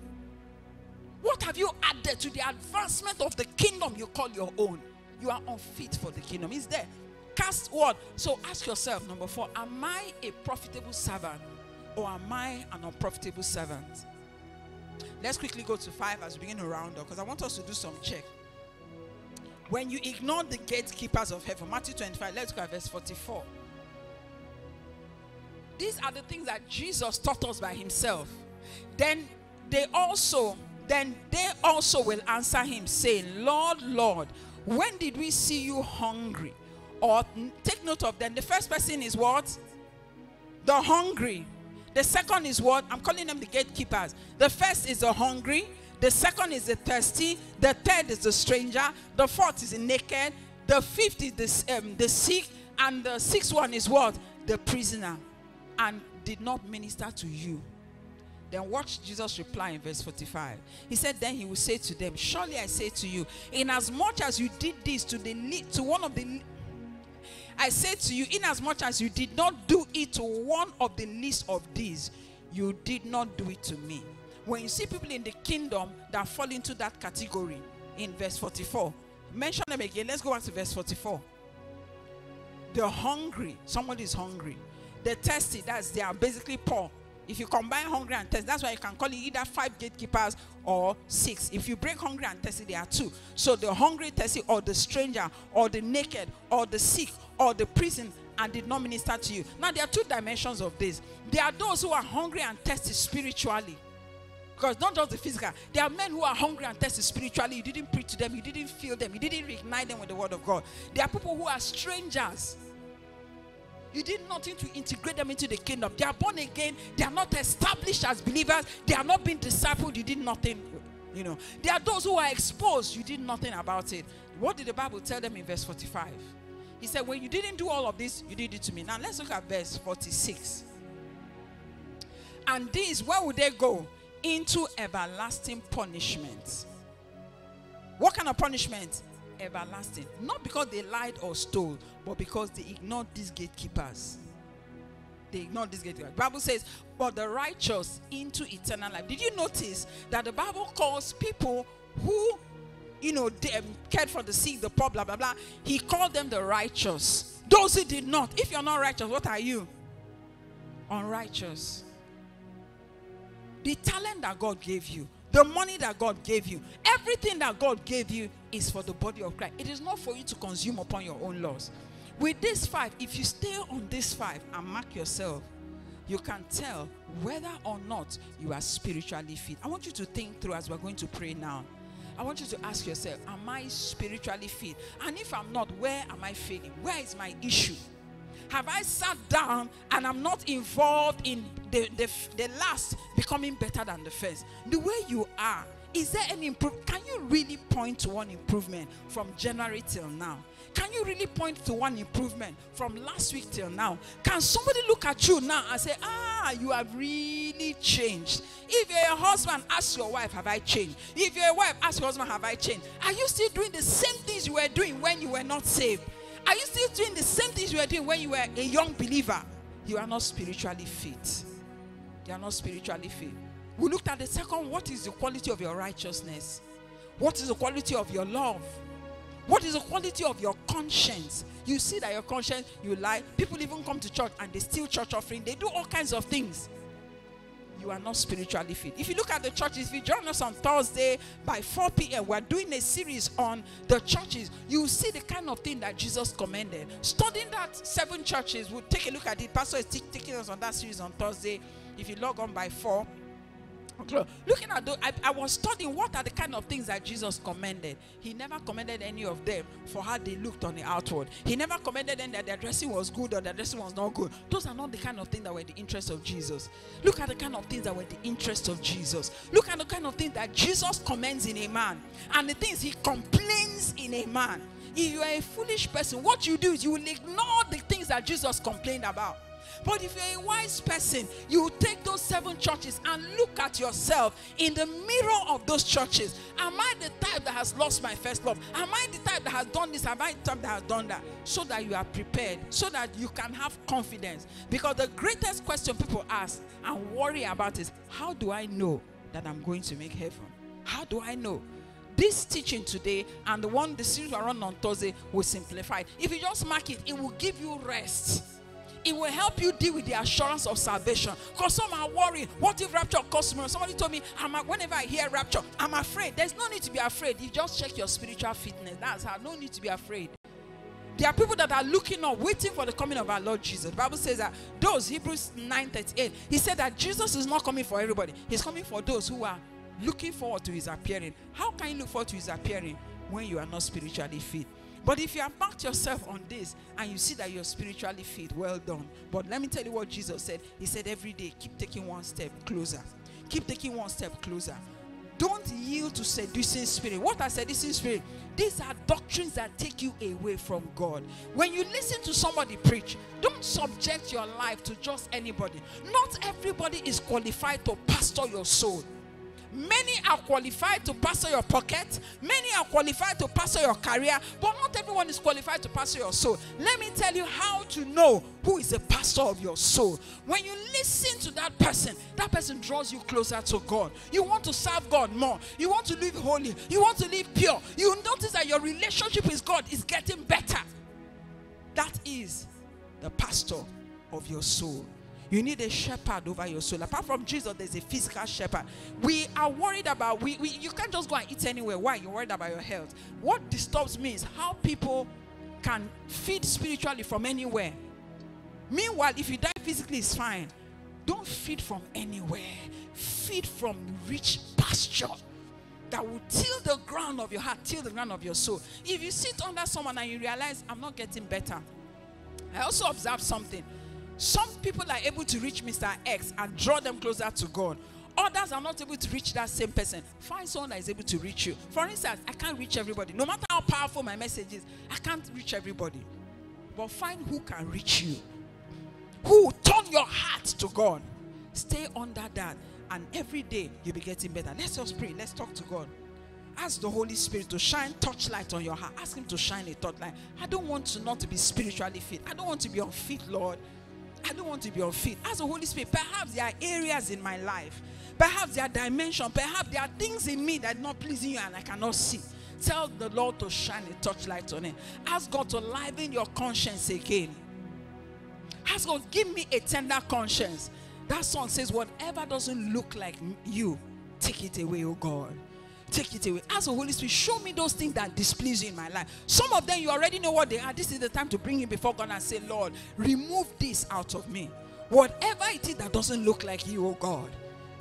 What have you added to the advancement of the kingdom you call your own? You are unfit for the kingdom. Is there. Cast what? So ask yourself, number four, am I a profitable servant or am I an unprofitable servant? Let's quickly go to five as we begin to round up because I want us to do some check. When you ignore the gatekeepers of heaven, Matthew 25, let's go at verse 44. These are the things that Jesus taught us by himself. Then they also then they also will answer him, saying, Lord, Lord, when did we see you hungry? Or take note of them. The first person is what? The hungry. The second is what? I'm calling them the gatekeepers. The first is the hungry. The second is the thirsty. The third is the stranger. The fourth is the naked. The fifth is the, um, the sick. And the sixth one is what? The prisoner. And did not minister to you. Then watch Jesus reply in verse 45. He said, Then he will say to them, Surely I say to you, inasmuch as much as you did this to the to one of the I say to you, inasmuch as much as you did not do it to one of the least of these, you did not do it to me. When you see people in the kingdom that fall into that category in verse 44, mention them again. Let's go back to verse 44. The hungry, somebody is hungry. The thirsty, that's they are basically poor if you combine hungry and thirsty, that's why you can call it either five gatekeepers or six. If you break hungry and thirsty, there are two. So the hungry, thirsty, or the stranger, or the naked, or the sick, or the prison, and did not minister to you. Now there are two dimensions of this. There are those who are hungry and thirsty spiritually. Because not just the physical, there are men who are hungry and thirsty spiritually. You didn't preach to them, you didn't feel them, you didn't reignite them with the word of God. There are people who are strangers you did nothing to integrate them into the kingdom. They are born again. They are not established as believers. They are not being discipled. You did nothing. You know, there are those who are exposed. You did nothing about it. What did the Bible tell them in verse 45? He said, When you didn't do all of this, you did it to me. Now let's look at verse 46. And these, where would they go? Into everlasting punishment. What kind of punishment? Everlasting. Not because they lied or stole, but because they ignored these gatekeepers. They ignored these gatekeepers. Bible says, but the righteous into eternal life. Did you notice that the Bible calls people who, you know, um, cared for the sick, the poor, blah, blah, blah. He called them the righteous. Those who did not. If you're not righteous, what are you? Unrighteous. The talent that God gave you, the money that God gave you, everything that God gave you is for the body of Christ. It is not for you to consume upon your own laws. With this five, if you stay on this five and mark yourself, you can tell whether or not you are spiritually fit. I want you to think through as we're going to pray now. I want you to ask yourself, Am I spiritually fit? And if I'm not, where am I failing? Where is my issue? Have I sat down and I'm not involved in the, the, the last becoming better than the first? The way you are Is there any improvement? Can you really point to one improvement from January till now? Can you really point to one improvement from last week till now? Can somebody look at you now and say, Ah, you have really changed? If you're a husband, ask your wife, Have I changed? If you're a wife, ask your husband, Have I changed? Are you still doing the same things you were doing when you were not saved? Are you still doing the same things you were doing when you were a young believer? You are not spiritually fit. You are not spiritually fit. We looked at the second what is the quality of your righteousness? What is the quality of your love? What is the quality of your conscience? You see that your conscience, you lie. People even come to church and they steal church offering. They do all kinds of things. You are not spiritually fit. If you look at the churches, if you join us on Thursday by 4 p.m., we're doing a series on the churches. You see the kind of thing that Jesus commended. Studying that seven churches, we'll take a look at it. Pastor is taking us on that series on Thursday. If you log on by 4, Looking at those, I, I, was studying what are the kind of things that Jesus commended. He never commended any of them for how they looked on the outward. He never commended them that their dressing was good or their dressing was not good. Those are not the kind of things that were the interest of Jesus. Look at the kind of things that were the interest of Jesus. Look at the kind of things that Jesus commends in a man and the things he complains in a man. If you are a foolish person, what you do is you will ignore the things that Jesus complained about. But if you're a wise person, you take those seven churches and look at yourself in the mirror of those churches. Am I the type that has lost my first love? Am I the type that has done this? Am I the type that has done that? So that you are prepared, so that you can have confidence. Because the greatest question people ask and worry about is how do I know that I'm going to make heaven? How do I know? this teaching today and the one the series we run on Thursday will simplify. If you just mark it, it will give you rest it will help you deal with the assurance of salvation. Because some are worried. What if rapture comes tomorrow? Somebody told me, I'm whenever I hear rapture, I'm afraid. There's no need to be afraid. You just check your spiritual fitness. That's how. No need to be afraid. There are people that are looking up, waiting for the coming of our Lord Jesus. The Bible says that those, Hebrews 9 38, he said that Jesus is not coming for everybody. He's coming for those who are looking forward to his appearing. How can you look forward to his appearing when you are not spiritually fit? But if you have marked yourself on this and you see that you're spiritually fit, well done. But let me tell you what Jesus said. He said, every day, keep taking one step closer. Keep taking one step closer. Don't yield to seducing spirit. What are seducing spirit? These are doctrines that take you away from God. When you listen to somebody preach, don't subject your life to just anybody. Not everybody is qualified to pastor your soul. Many are qualified to pastor your pocket, many are qualified to pastor your career, but not everyone is qualified to pastor your soul. Let me tell you how to know who is a pastor of your soul. When you listen to that person, that person draws you closer to God. You want to serve God more, you want to live holy, you want to live pure. You notice that your relationship with God is getting better. That is the pastor of your soul. You need a shepherd over your soul. Apart from Jesus, there's a physical shepherd. We are worried about we, we you can't just go and eat anywhere. Why? You're worried about your health. What disturbs me is how people can feed spiritually from anywhere. Meanwhile, if you die physically, it's fine. Don't feed from anywhere. Feed from rich pasture that will till the ground of your heart, till the ground of your soul. If you sit under someone and you realize, I'm not getting better. I also observed something. Some people are able to reach Mr. X and draw them closer to God. Others are not able to reach that same person. Find someone that is able to reach you. For instance, I can't reach everybody. No matter how powerful my message is, I can't reach everybody. But find who can reach you. Who turn your heart to God. Stay under that. And every day you'll be getting better. Let's just pray. Let's talk to God. Ask the Holy Spirit to shine a touchlight on your heart. Ask Him to shine a touchlight. I don't want to not to be spiritually fit. I don't want to be unfit, Lord. I don't want to be unfit. As the Holy Spirit, perhaps there are areas in my life, perhaps there are dimensions, perhaps there are things in me that are not pleasing you and I cannot see. Tell the Lord to shine a touchlight on it. Ask God to liven your conscience again. Ask God, give me a tender conscience. That song says, whatever doesn't look like you, take it away, oh God take it away. Ask the Holy Spirit, show me those things that displease you in my life. Some of them you already know what they are. This is the time to bring it before God and say, Lord, remove this out of me. Whatever it is that doesn't look like you, oh God,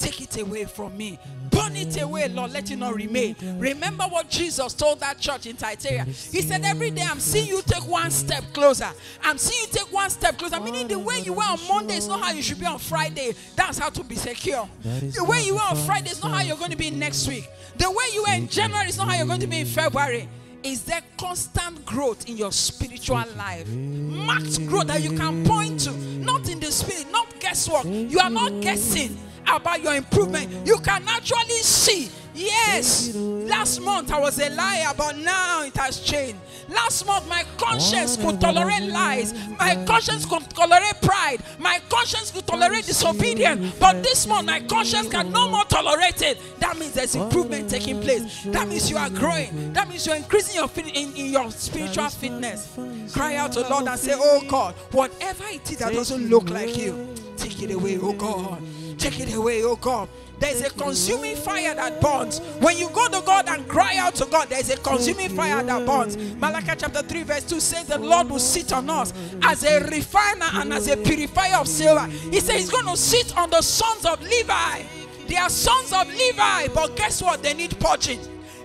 Take it away from me. Burn it away, Lord. Let it not remain. Remember what Jesus told that church in Thyatira. He said, Every day I'm seeing you take one step closer. I'm seeing you take one step closer. Meaning the way you were on Monday is not how you should be on Friday. That's how to be secure. The way you were on Friday is not how you're going to be next week. The way you were in January is not how you're going to be in February. Is there constant growth in your spiritual life? Marked growth that you can point to, not in the spirit, not guesswork. You are not guessing about your improvement. You can actually see. Yes, last month I was a liar, but now it has changed. Last month my conscience could tolerate lies, my conscience could tolerate pride, my conscience could tolerate disobedience, but this month my conscience can no more tolerate it. That means there's improvement taking place. That means you are growing. That means you're increasing your in, in your spiritual fitness. Cry out to Lord and say, Oh God, whatever it is that doesn't look like you, take it away, oh God. Take it away, oh God. There's a consuming fire that burns. When you go to God and cry out to God, there's a consuming fire that burns. Malachi chapter 3, verse 2 says the Lord will sit on us as a refiner and as a purifier of silver. He says he's going to sit on the sons of Levi. They are sons of Levi, but guess what? They need purging.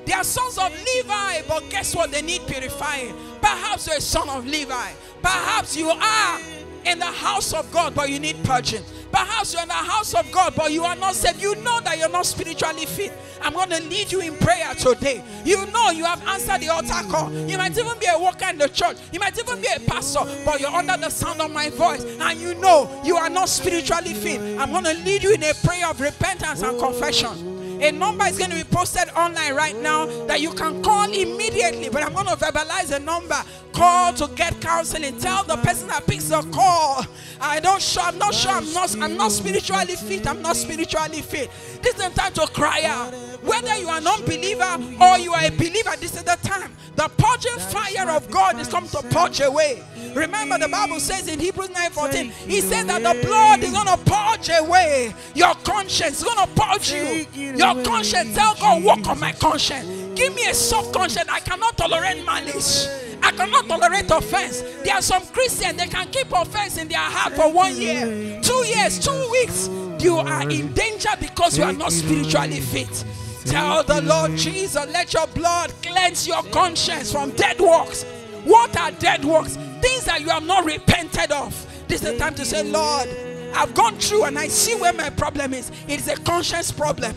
They are sons of Levi, but guess what? They need purifying. Perhaps you're a son of Levi. Perhaps you are in the house of God, but you need purging. Perhaps you're in the house of God, but you are not saved. You know that you're not spiritually fit. I'm going to lead you in prayer today. You know you have answered the altar call. You might even be a worker in the church. You might even be a pastor, but you're under the sound of my voice. And you know you are not spiritually fit. I'm going to lead you in a prayer of repentance and confession. A number is going to be posted online right now that you can call immediately. But I'm going to verbalize a number. Call to get counseling. Tell the person that picks the call. I don't sure. I'm not sure. I'm not. I'm not spiritually fit. I'm not spiritually fit. This is the time to cry out. Whether you are an unbeliever or you are a believer, this is the time. The purging fire of God is come to purge away. Remember, the Bible says in Hebrews 9:14, He said that the blood is going to purge away your conscience. It's going to purge you. Your conscience. Tell God, walk on my conscience. Give me a soft conscience. I cannot tolerate malice. I cannot tolerate offense. There are some Christians, they can keep offense in their heart for one year, two years, two weeks. You are in danger because you are not spiritually fit. Tell the Lord Jesus, let your blood cleanse your conscience from dead works. What are dead works? Things that you have not repented of. This is the time to say, Lord, I've gone through and I see where my problem is. It is a conscience problem.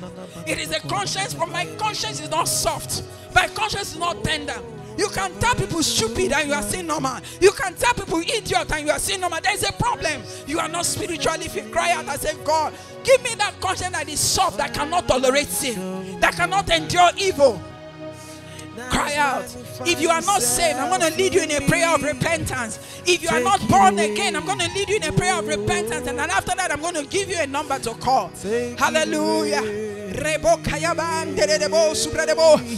It is a conscience, but my conscience is not soft. My conscience is not tender. You can tell people stupid and you are saying normal. You can tell people idiot and you are saying normal. There is a problem. You are not spiritually fit. Cry out and say, God, give me that conscience that is soft, that cannot tolerate sin, that cannot endure evil. Cry out. If you are not saved, I'm going to lead you in a prayer of repentance. If you are not born again, I'm going to lead you in a prayer of repentance. And then after that, I'm going to give you a number to call. Hallelujah.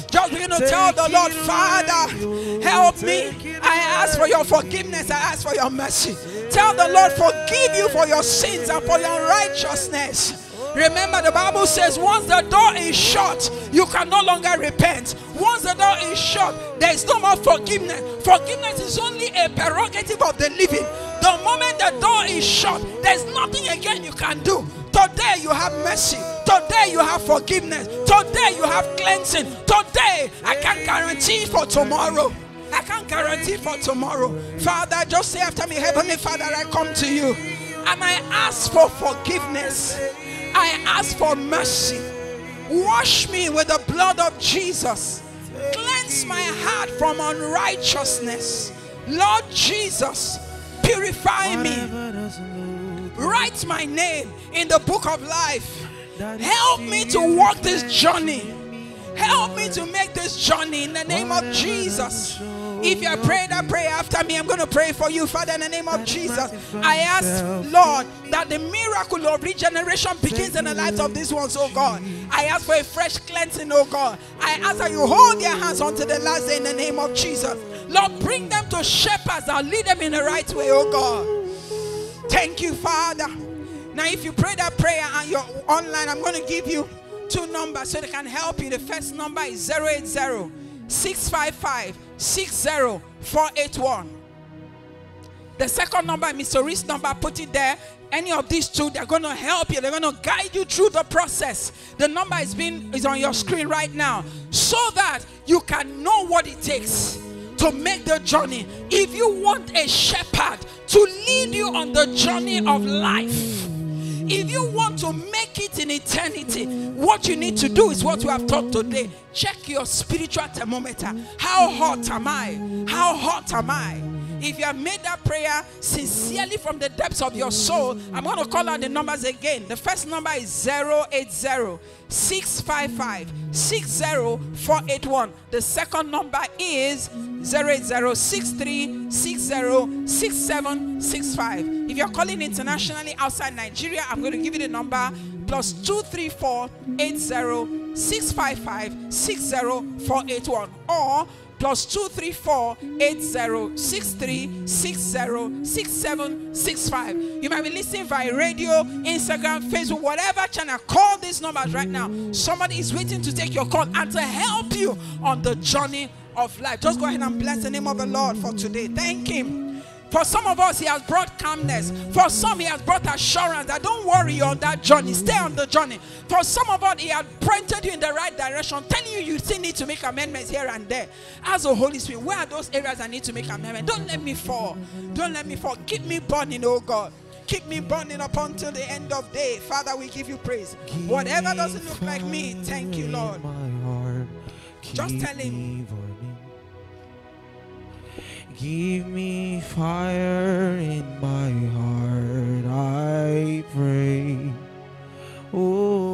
Just begin to tell the Lord, Father, help me. I ask for your forgiveness. I ask for your mercy. Tell the Lord, forgive you for your sins and for your righteousness. Remember, the Bible says once the door is shut, you can no longer repent. Once the door is shut, there is no more forgiveness. Forgiveness is only a prerogative of the living. The moment the door is shut, there's nothing again you can do. Today you have mercy. Today you have forgiveness. Today you have cleansing. Today I can't guarantee for tomorrow. I can't guarantee for tomorrow. Father, just say after me, Heavenly Father, I come to you and I ask for forgiveness. I ask for mercy. Wash me with the blood of Jesus. Cleanse my heart from unrighteousness. Lord Jesus, purify me. Write my name in the book of life. Help me to walk this journey. Help me to make this journey in the name of Jesus. If you are praying that prayer after me, I'm going to pray for you, Father, in the name of Jesus. I ask, Lord, that the miracle of regeneration begins in the lives of these ones, oh God. I ask for a fresh cleansing, oh God. I ask that you hold their hands onto the last day in the name of Jesus. Lord, bring them to shepherds and lead them in the right way, oh God. Thank you, Father. Now, if you pray that prayer and you're online, I'm going to give you two numbers so they can help you. The first number is 080 655 60481. The second number, Mr. Reese number, put it there. Any of these two, they're going to help you. They're going to guide you through the process. The number is being is on your screen right now, so that you can know what it takes to make the journey. If you want a shepherd to lead you on the journey of life, if you want to make it in eternity, what you need to do is what we have taught today. Check your spiritual thermometer. How hot am I? How hot am I? If you have made that prayer sincerely from the depths of your soul, I'm going to call out the numbers again. The first number is 080 655 60481. The second number is 08063606765. If you're calling internationally outside Nigeria, I'm going to give you the number plus 234 655 60481 or plus 234 You might be listening via radio, Instagram, Facebook, whatever channel. Call these numbers right now. Somebody is waiting to take your call and to help you on the journey of life. Just go ahead and bless the name of the Lord for today. Thank Him. For some of us, He has brought calmness. For some, He has brought assurance that don't worry on that journey. Stay on the journey. For some of us, He has pointed you in the right direction, telling you you still need to make amendments here and there. As the Holy Spirit, where are those areas I need to make amendments? Don't let me fall. Don't let me fall. Keep me burning, oh God. Keep me burning up until the end of day. Father, we give you praise. Whatever doesn't look like me, thank you, Lord. Just tell him. Give me fire in my heart, I pray. Oh.